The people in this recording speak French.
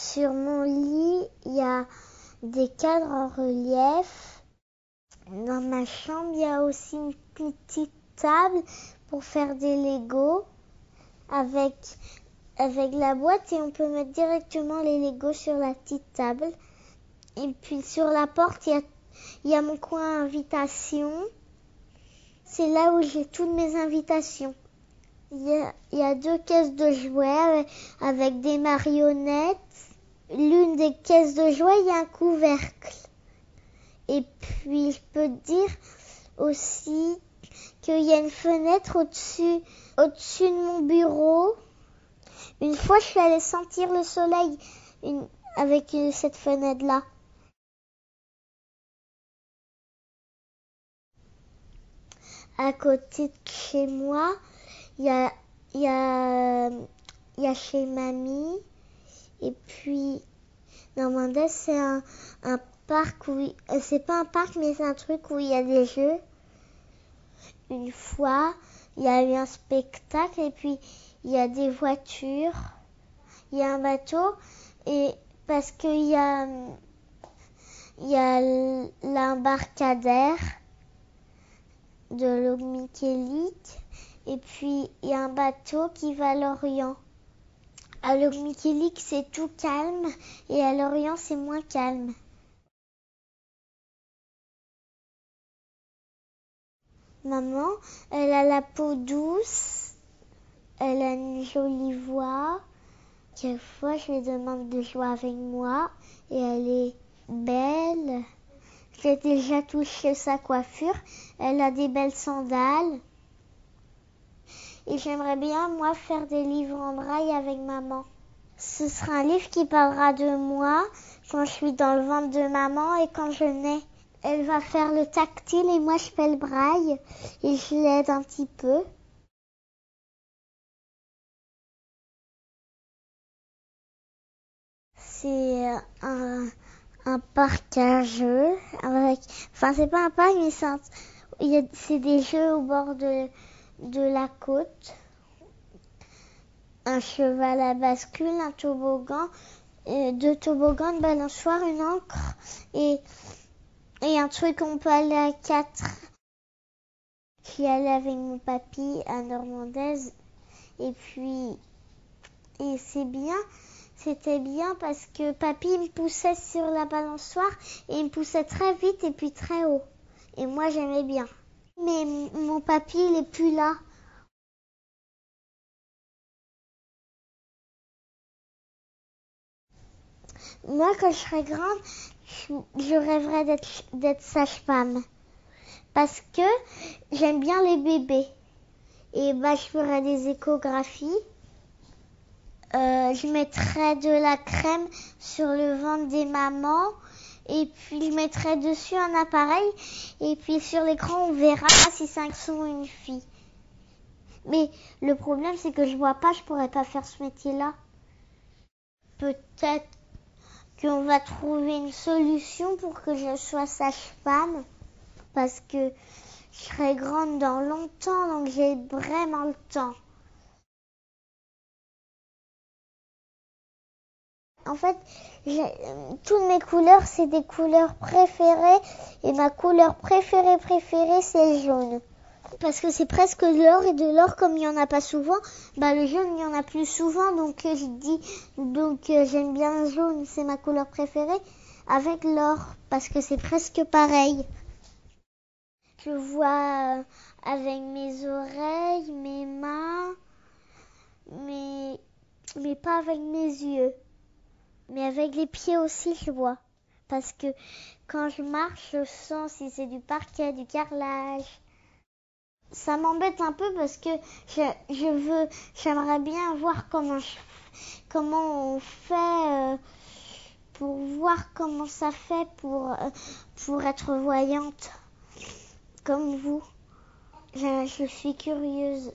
Sur mon lit, il y a des cadres en relief. Dans ma chambre, il y a aussi une petite table pour faire des Legos avec, la boîte et on peut mettre directement les Legos sur la petite table. Et puis sur la porte, il y a, il y a mon coin invitation. C'est là où j'ai toutes mes invitations. Il y, a, deux caisses de jouets avec des marionnettes. L'une des caisses de jouets, il y a un couvercle. Et puis, je peux dire aussi qu'il y a une fenêtre au-dessus, de mon bureau. Une fois, je suis allée sentir le soleil avec cette fenêtre-là. À côté de chez moi, il y a, il y a chez mamie. Et puis, Normandais, c'est un, parc où, c'est pas un parc, mais c'est un truc où il y a des jeux. Une fois, il y a eu un spectacle et puis il y a des voitures, il y a un bateau et parce qu'il y a, il y a l'embarcadère de l'Ogmikélique et puis il y a un bateau qui va à l'Orient. À l'Ogmikélique, c'est tout calme et à l'Orient, c'est moins calme. Maman, elle a la peau douce, elle a une jolie voix. Quelquefois, je lui demande de jouer avec moi et elle est belle. J'ai déjà touché sa coiffure. Elle a des belles sandales. Et j'aimerais bien, moi, faire des livres en braille avec maman. Ce sera un livre qui parlera de moi quand je suis dans le ventre de maman et quand je nais. Elle va faire le tactile et moi je fais le braille et je l'aide un petit peu. C'est un, un parc à jeux avec, enfin c'est pas un parc mais c'est des jeux au bord de, de la côte. Un cheval à bascule, un toboggan, euh, deux toboggans, une balançoire, une encre et et un truc on peut aller à quatre. J'y allais avec mon papy à Normandaise. Et puis, et c'est bien, c'était bien parce que papy me poussait sur la balançoire et il me poussait très vite et puis très haut. Et moi j'aimais bien. Mais mon papy il est plus là. Moi quand je serai grande, je rêverais d'être sage-femme. Parce que j'aime bien les bébés. Et bah, je ferais des échographies. Euh, je mettrais de la crème sur le ventre des mamans. Et puis je mettrais dessus un appareil. Et puis sur l'écran, on verra si c'est un garçon ou une fille. Mais le problème, c'est que je vois pas, je pourrais pas faire ce métier-là. Peut-être qu'on va trouver une solution pour que je sois sage-femme parce que je serai grande dans longtemps donc j'ai vraiment le temps. En fait, toutes mes couleurs, c'est des couleurs préférées et ma couleur préférée préférée, c'est le jaune parce que c'est presque l'or et de l'or comme il n'y en a pas souvent, bah le jaune il y en a plus souvent donc euh, je dis donc euh, j'aime bien le jaune, c'est ma couleur préférée avec l'or parce que c'est presque pareil. Je vois euh, avec mes oreilles, mes mains, mais pas avec mes yeux. Mais avec les pieds aussi je vois parce que quand je marche, je sens si c'est du parquet, du carrelage ça m'embête un peu parce que je, je veux, j'aimerais bien voir comment comment on fait euh, pour voir comment ça fait pour euh, pour être voyante comme vous. je suis curieuse.